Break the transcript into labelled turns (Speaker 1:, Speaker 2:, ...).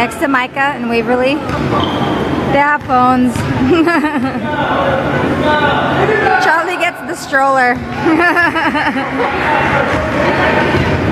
Speaker 1: Next to Micah and Waverly. They have phones. Charlie gets the stroller.